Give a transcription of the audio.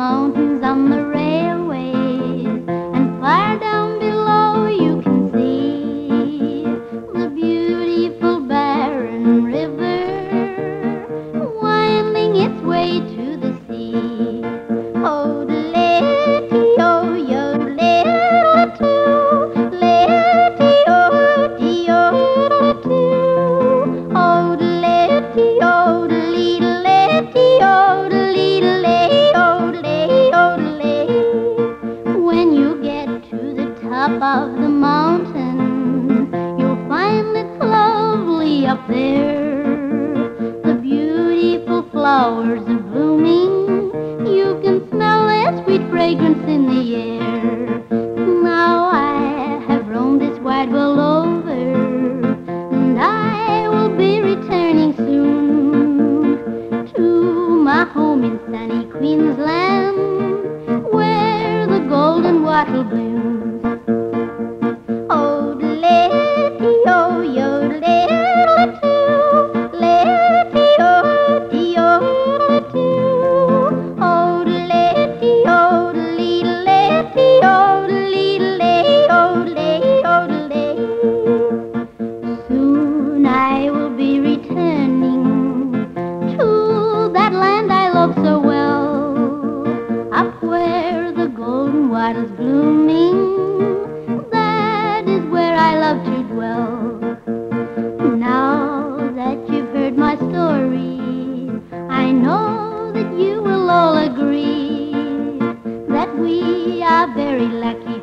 ride of the mountain, you'll find it lovely up there. The beautiful flowers are blooming. You can smell their sweet fragrance in the air. Now I have roamed this wide world over, and I will be returning soon to my home in sunny Queensland, where the golden wattle blooms. Golden wattle's blooming. That is where I love to dwell. Now that you've heard my story, I know that you will all agree that we are very lucky